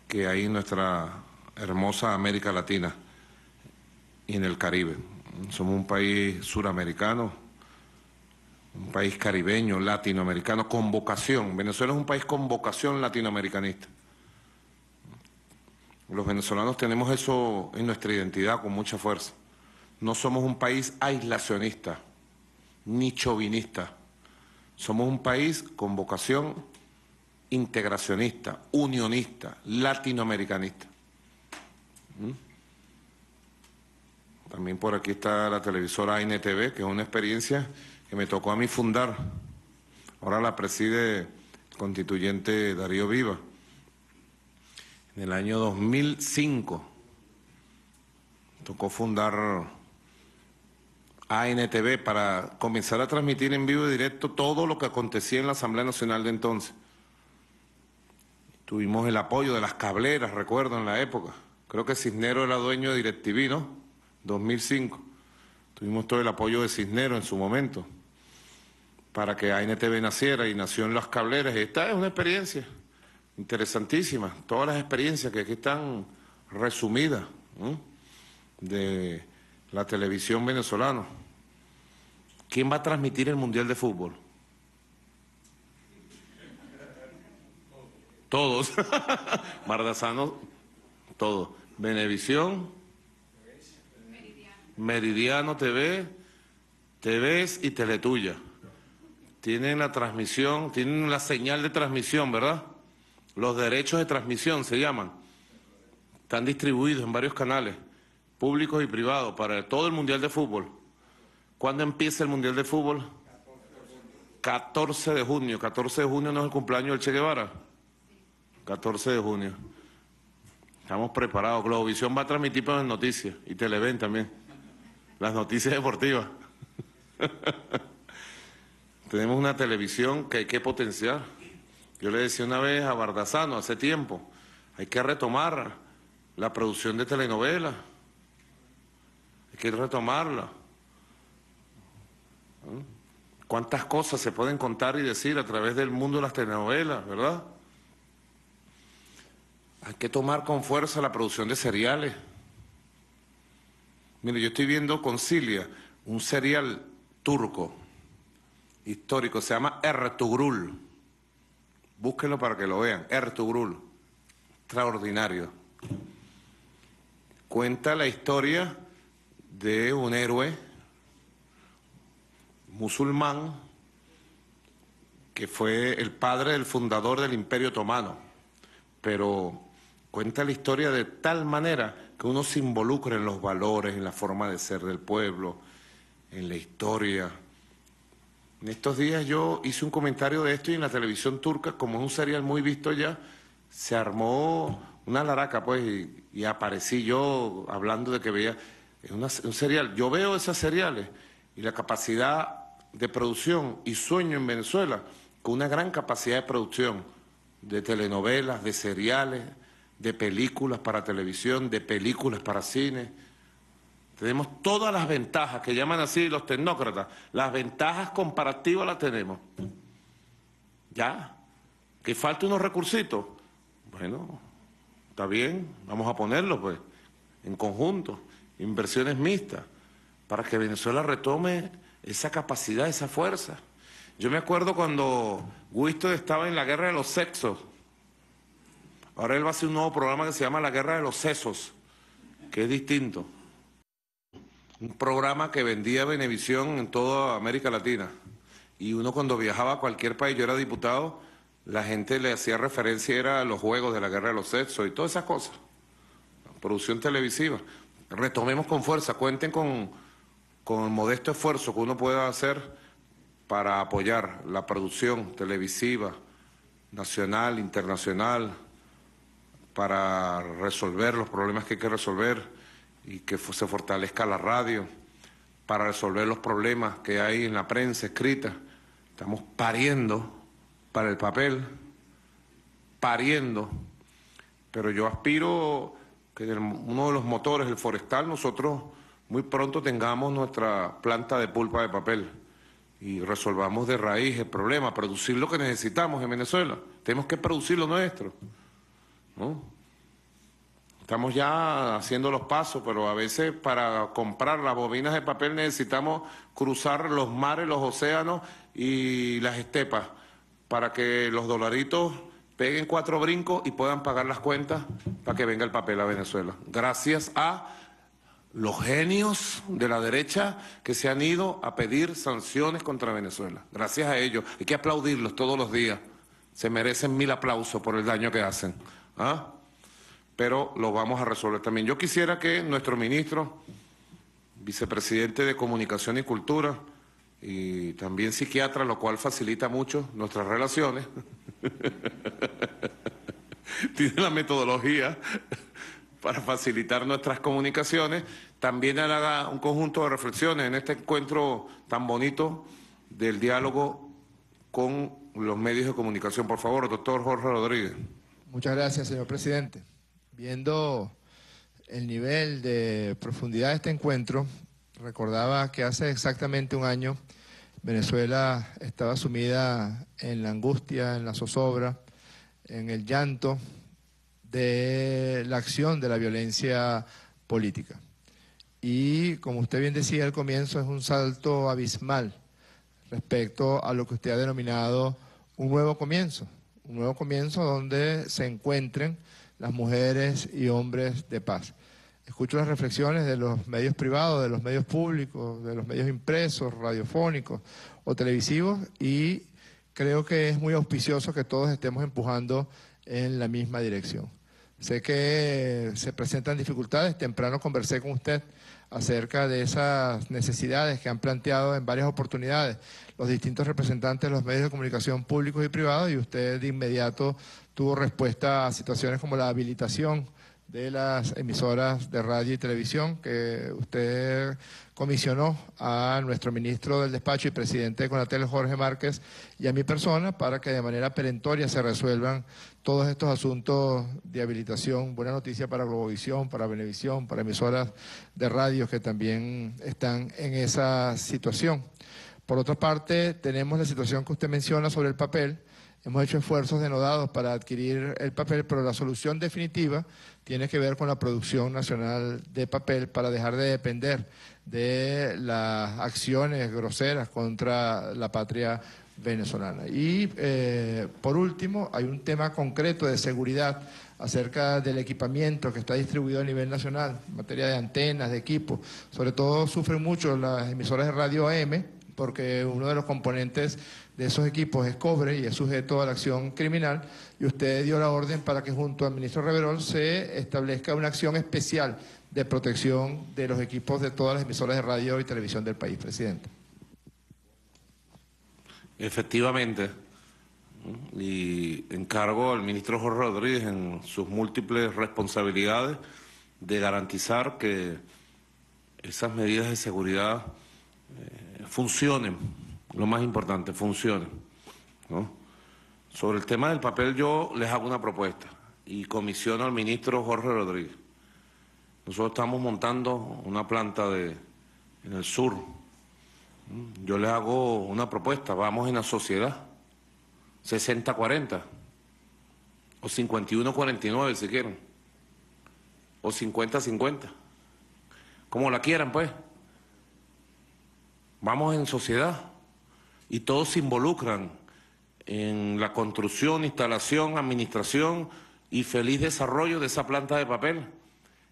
que hay en nuestra hermosa América Latina y en el Caribe. Somos un país suramericano un país caribeño, latinoamericano, con vocación. Venezuela es un país con vocación latinoamericanista. Los venezolanos tenemos eso en nuestra identidad con mucha fuerza. No somos un país aislacionista, ni chauvinista. Somos un país con vocación integracionista, unionista, latinoamericanista. ¿Mm? También por aquí está la televisora ANTV, que es una experiencia que me tocó a mí fundar. Ahora la preside el constituyente Darío Viva. En el año 2005 tocó fundar ANTV para comenzar a transmitir en vivo y directo todo lo que acontecía en la Asamblea Nacional de entonces. Tuvimos el apoyo de las cableras, recuerdo, en la época. Creo que Cisnero era dueño de DirecTV, ¿no? 2005. Tuvimos todo el apoyo de Cisnero en su momento para que ANTV naciera y nació en las cableras. Esta es una experiencia interesantísima. Todas las experiencias que aquí están resumidas de la televisión venezolana. ¿Quién va a transmitir el Mundial de Fútbol? Todos. Mardazano, todo. Venevisión, Meridiano TV, TVs y Teletuya. Tienen la transmisión, tienen la señal de transmisión, ¿verdad? Los derechos de transmisión se llaman. Están distribuidos en varios canales, públicos y privados, para todo el Mundial de Fútbol. ¿Cuándo empieza el Mundial de Fútbol? 14 de junio. 14 de junio no es el cumpleaños del Che Guevara. 14 de junio. Estamos preparados. Globovisión va a transmitir para las noticias y Televen también. Las noticias deportivas. Tenemos una televisión que hay que potenciar. Yo le decía una vez a Bardazano hace tiempo, hay que retomar la producción de telenovelas. Hay que retomarla. ¿Cuántas cosas se pueden contar y decir a través del mundo de las telenovelas, verdad? Hay que tomar con fuerza la producción de cereales. Mire, yo estoy viendo Concilia, un cereal turco, histórico, se llama Ertugrul. Búsquenlo para que lo vean, Ertugrul. Extraordinario. Cuenta la historia de un héroe musulmán que fue el padre del fundador del Imperio Otomano, pero cuenta la historia de tal manera que uno se involucra en los valores, en la forma de ser del pueblo, en la historia. En estos días yo hice un comentario de esto y en la televisión turca, como es un serial muy visto ya, se armó una laraca, pues, y, aparecí yo hablando de que veía un serial. Yo veo esas seriales y la capacidad de producción y sueño en Venezuela con una gran capacidad de producción de telenovelas, de seriales, de películas para televisión, de películas para cine. Tenemos todas las ventajas que llaman así los tecnócratas. Las ventajas comparativas las tenemos. Ya. Que falta unos recursitos. Bueno, está bien, vamos a ponerlos pues, en conjunto. Inversiones mixtas, para que Venezuela retome esa capacidad, esa fuerza. Yo me acuerdo cuando Wisto estaba en la guerra de los sexos, Ahora él va a hacer un nuevo programa que se llama La Guerra de los Sesos, que es distinto. Un programa que vendía Benevisión en toda América Latina. Y uno cuando viajaba a cualquier país, yo era diputado, la gente le hacía referencia era a los juegos de la guerra de los sexos y todas esas cosas. producción televisiva. Retomemos con fuerza, cuenten con, con el modesto esfuerzo que uno pueda hacer para apoyar la producción televisiva, nacional, internacional, para resolver los problemas que hay que resolver y que se fortalezca la radio, para resolver los problemas que hay en la prensa escrita. Estamos pariendo para el papel, pariendo, pero yo aspiro que en uno de los motores, el forestal, nosotros muy pronto tengamos nuestra planta de pulpa de papel y resolvamos de raíz el problema, producir lo que necesitamos en Venezuela. Tenemos que producir lo nuestro. ¿no? Estamos ya haciendo los pasos, pero a veces para comprar las bobinas de papel necesitamos cruzar los mares, los océanos y las estepas para que los dolaritos peguen cuatro brincos y puedan pagar las cuentas para que venga el papel a Venezuela. Gracias a los genios de la derecha que se han ido a pedir sanciones contra Venezuela. Gracias a ellos. Hay que aplaudirlos todos los días. Se merecen mil aplausos por el daño que hacen. ¿Ah? Pero lo vamos a resolver también. Yo quisiera que nuestro ministro, vicepresidente de Comunicación y Cultura, y también psiquiatra, lo cual facilita mucho nuestras relaciones, tiene la metodología para facilitar nuestras comunicaciones, también haga un conjunto de reflexiones en este encuentro tan bonito del diálogo con los medios de comunicación. Por favor, doctor Jorge Rodríguez. Muchas gracias, señor presidente. Viendo el nivel de profundidad de este encuentro, recordaba que hace exactamente un año Venezuela estaba sumida en la angustia, en la zozobra, en el llanto de la acción de la violencia política. Y como usted bien decía al comienzo, es un salto abismal respecto a lo que usted ha denominado un nuevo comienzo, un nuevo comienzo donde se encuentren las mujeres y hombres de paz. Escucho las reflexiones de los medios privados, de los medios públicos, de los medios impresos, radiofónicos o televisivos y creo que es muy auspicioso que todos estemos empujando en la misma dirección. Sé que se presentan dificultades, temprano conversé con usted acerca de esas necesidades que han planteado en varias oportunidades los distintos representantes de los medios de comunicación públicos y privados y usted de inmediato tuvo respuesta a situaciones como la habilitación de las emisoras de radio y televisión que usted comisionó a nuestro ministro del despacho y presidente de Conatel, Jorge Márquez, y a mi persona para que de manera perentoria se resuelvan todos estos asuntos de habilitación. Buena noticia para Globovisión, para Venevisión, para emisoras de radio que también están en esa situación. Por otra parte, tenemos la situación que usted menciona sobre el papel. Hemos hecho esfuerzos denodados para adquirir el papel, pero la solución definitiva tiene que ver con la producción nacional de papel para dejar de depender de las acciones groseras contra la patria venezolana. Y eh, por último, hay un tema concreto de seguridad acerca del equipamiento que está distribuido a nivel nacional, en materia de antenas, de equipos. Sobre todo sufren mucho las emisoras de radio AM, porque uno de los componentes de esos equipos es cobre y es sujeto a la acción criminal, y usted dio la orden para que junto al ministro Reverol se establezca una acción especial de protección de los equipos de todas las emisoras de radio y televisión del país, presidente. Efectivamente, y encargo al ministro Jorge Rodríguez en sus múltiples responsabilidades de garantizar que esas medidas de seguridad eh, funcionen lo más importante, funcione. Sobre el tema del papel yo les hago una propuesta y comisiono al ministro Jorge Rodríguez. Nosotros estamos montando una planta de, en el sur. Yo les hago una propuesta, vamos en la sociedad, 60-40, o 51-49 si quieren, o 50-50, como la quieran pues. Vamos en sociedad y todos se involucran en la construcción, instalación, administración y feliz desarrollo de esa planta de papel.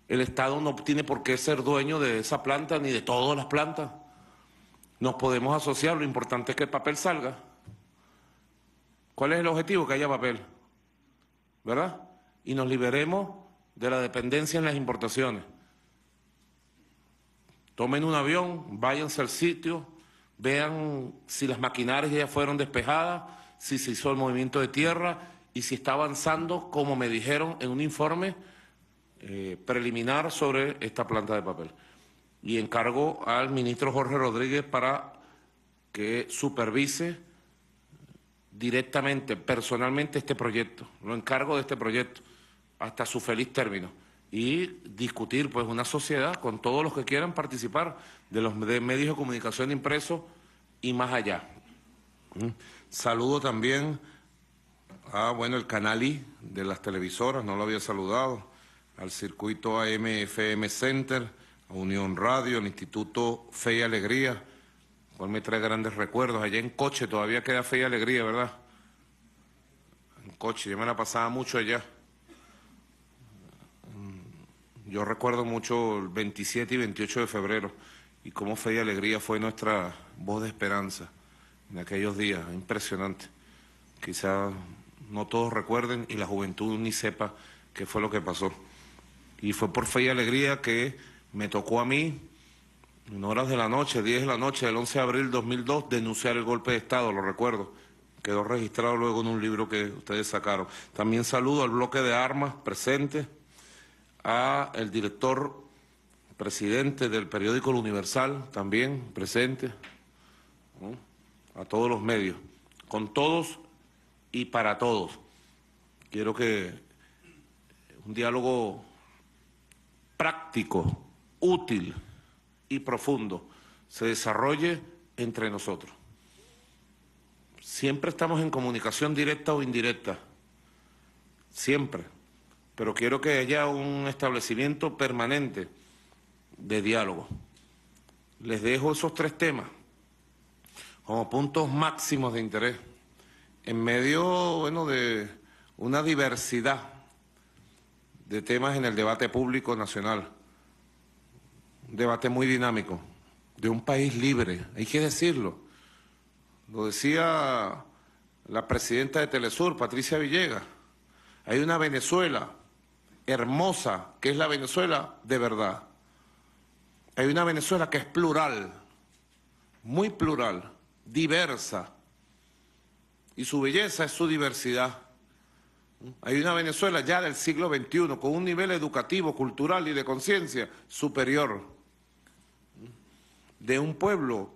El Estado no tiene por qué ser dueño de esa planta ni de todas las plantas. Nos podemos asociar, lo importante es que el papel salga. ¿Cuál es el objetivo? Que haya papel. ¿Verdad? Y nos liberemos de la dependencia en las importaciones. Tomen un avión, váyanse al sitio, vean si las maquinarias ya fueron despejadas, si se hizo el movimiento de tierra y si está avanzando, como me dijeron en un informe eh, preliminar sobre esta planta de papel. Y encargo al ministro Jorge Rodríguez para que supervise directamente, personalmente este proyecto. Lo encargo de este proyecto hasta su feliz término y discutir pues una sociedad con todos los que quieran participar de los medios de comunicación impresos y más allá. ¿Mm? Saludo también a bueno el canal I de las televisoras, no lo había saludado, al circuito AMFM Center, a Unión Radio, al Instituto Fe y Alegría, cual me trae grandes recuerdos. Allá en Coche todavía queda Fe y Alegría, ¿verdad? En Coche, yo me la pasaba mucho allá. Yo recuerdo mucho el 27 y 28 de febrero y cómo Fe y Alegría fue nuestra voz de esperanza en aquellos días, impresionante. Quizá no todos recuerden y la juventud ni sepa qué fue lo que pasó. Y fue por Fe y Alegría que me tocó a mí, en horas de la noche, 10 de la noche del 11 de abril de 2002, denunciar el golpe de Estado, lo recuerdo. Quedó registrado luego en un libro que ustedes sacaron. También saludo al bloque de armas presente, a el director presidente del periódico El Universal, también presente, a todos los medios, con todos y para todos. Quiero que un diálogo práctico, útil y profundo se desarrolle entre nosotros. Siempre estamos en comunicación directa o indirecta, siempre, pero quiero que haya un establecimiento permanente de diálogo. Les dejo esos tres temas como puntos máximos de interés en medio, bueno, de una diversidad de temas en el debate público nacional. Un debate muy dinámico, de un país libre, hay que decirlo. Lo decía la presidenta de Telesur, Patricia Villegas. Hay una Venezuela hermosa, que es la Venezuela de verdad. Hay una Venezuela que es plural, muy plural, diversa, y su belleza es su diversidad. Hay una Venezuela ya del siglo XXI con un nivel educativo, cultural y de conciencia superior. De un pueblo,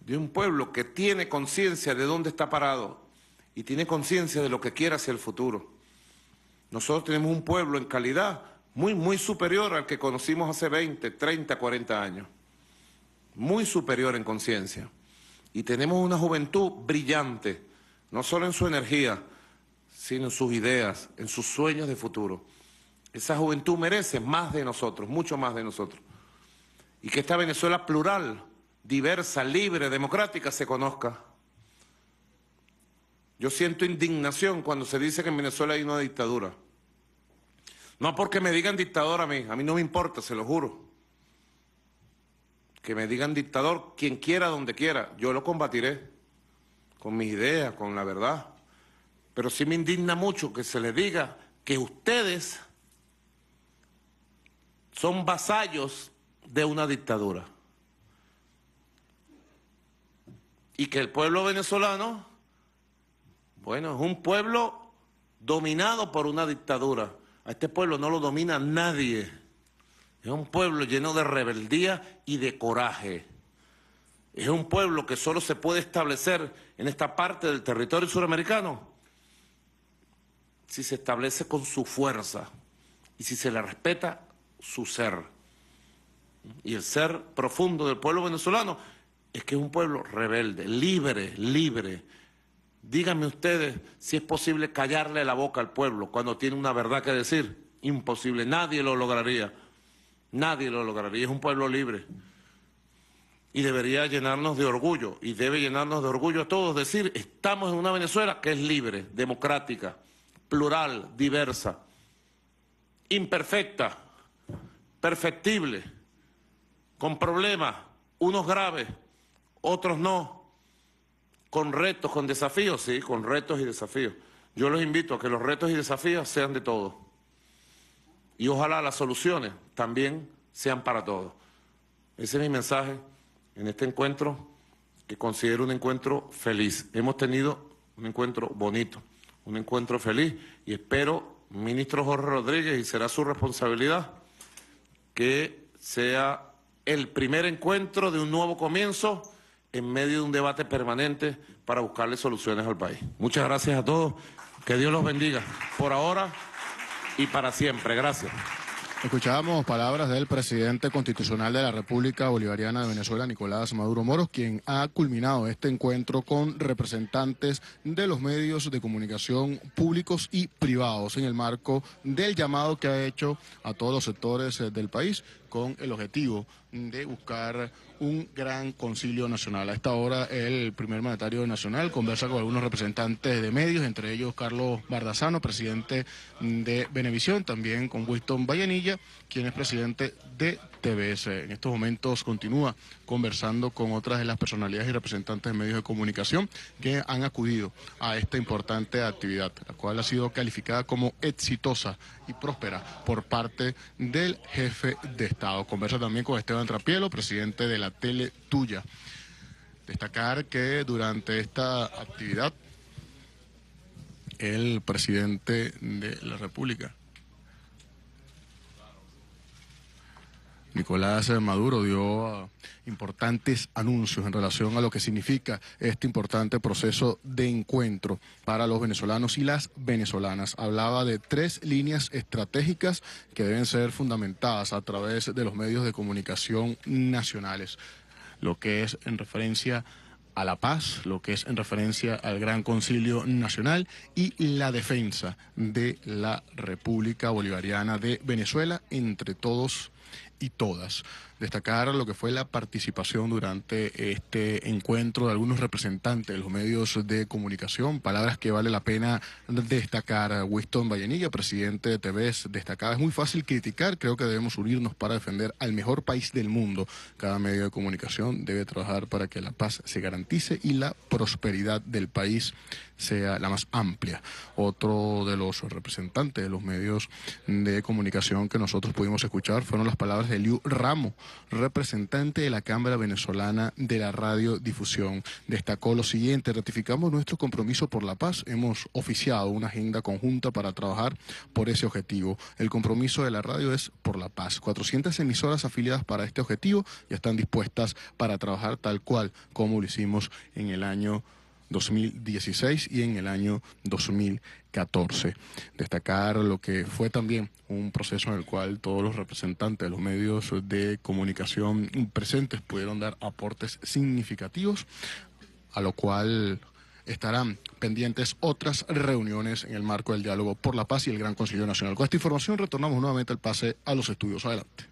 de un pueblo que tiene conciencia de dónde está parado y tiene conciencia de lo que quiere hacia el futuro. Nosotros tenemos un pueblo en calidad muy, muy superior al que conocimos hace 20, 30, 40 años. Muy superior en conciencia. Y tenemos una juventud brillante no solo en su energía, sino en sus ideas, en sus sueños de futuro. Esa juventud merece más de nosotros, mucho más de nosotros. Y que esta Venezuela plural, diversa, libre, democrática se conozca. Yo siento indignación cuando se dice que en Venezuela hay una dictadura. No porque me digan dictador a mí, a mí no me importa, se lo juro. Que me digan dictador quien quiera, donde quiera, yo lo combatiré con mis ideas, con la verdad. Pero sí me indigna mucho que se le diga que ustedes son vasallos de una dictadura. Y que el pueblo venezolano, bueno, es un pueblo dominado por una dictadura. A este pueblo no lo domina nadie. Es un pueblo lleno de rebeldía y de coraje. Es un pueblo que solo se puede establecer en esta parte del territorio suramericano si se establece con su fuerza y si se le respeta su ser. Y el ser profundo del pueblo venezolano es que es un pueblo rebelde, libre, libre. Díganme ustedes si es posible callarle la boca al pueblo cuando tiene una verdad que decir. Imposible, nadie lo lograría. Nadie lo lograría. Es un pueblo libre y debería llenarnos de orgullo, y debe llenarnos de orgullo a todos, decir, estamos en una Venezuela que es libre, democrática, plural, diversa, imperfecta, perfectible, con problemas, unos graves, otros no, con retos, con desafíos, sí, con retos y desafíos. Yo los invito a que los retos y desafíos sean de todos. Y ojalá las soluciones también sean para todos. Ese es mi mensaje en este encuentro que considero un encuentro feliz. Hemos tenido un encuentro bonito, un encuentro feliz y espero, ministro Jorge Rodríguez, y será su responsabilidad, que sea el primer encuentro de un nuevo comienzo en medio de un debate permanente para buscarle soluciones al país. Muchas gracias a todos. Que Dios los bendiga por ahora y para siempre. Gracias. Escuchábamos palabras del presidente constitucional de la República Bolivariana de Venezuela, Nicolás Maduro Moros, quien ha culminado este encuentro con representantes de los medios de comunicación públicos y privados en el marco del llamado que ha hecho a todos los sectores eh, del país con el objetivo de buscar un gran concilio nacional. A esta hora el primer mandatario nacional conversa con algunos representantes de medios, entre ellos Carlos Bardazano, presidente de Benevisión, también con Winston Vallenilla, quien es presidente de TVS. En estos momentos continúa conversando con otras de las personalidades y representantes de medios de comunicación que han acudido a esta importante actividad, la cual ha sido calificada como exitosa y próspera por parte del jefe de Estado. Conversa también con Esteban Trapielo, presidente de la Tele Tuya. Destacar que durante esta actividad el presidente de la República Nicolás Maduro dio ah, importantes anuncios en relación a lo que significa este importante proceso de encuentro para los venezolanos y las venezolanas. Hablaba de tres líneas estratégicas que deben ser fundamentadas a través de los medios de comunicación nacionales, lo que es en referencia a la paz, lo que es en referencia al Gran Concilio Nacional y la defensa de la República Bolivariana de Venezuela entre todos y todas. Destacar lo que fue la participación durante este encuentro de algunos representantes de los medios de comunicación, palabras que vale la pena destacar. Winston Vallenilla, presidente de TVS, destacaba, es muy fácil criticar, creo que debemos unirnos para defender al mejor país del mundo. Cada medio de comunicación debe trabajar para que la paz se garantice y la prosperidad del país sea la más amplia. Otro de los representantes de los medios de comunicación que nosotros pudimos escuchar fueron las palabras de Liu Ramo, representante de la Cámara Venezolana de la Radiodifusión. Destacó lo siguiente, ratificamos nuestro compromiso por la paz, hemos oficiado una agenda conjunta para trabajar por ese objetivo. El compromiso de la radio es por la paz. 400 emisoras afiliadas para este objetivo ya están dispuestas para trabajar tal cual como lo hicimos en el año 2016 y en el año 2014. Destacar lo que fue también un proceso en el cual todos los representantes de los medios de comunicación presentes pudieron dar aportes significativos, a lo cual estarán pendientes otras reuniones en el marco del diálogo por la paz y el Gran Concilio Nacional. Con esta información retornamos nuevamente al pase a los estudios. Adelante.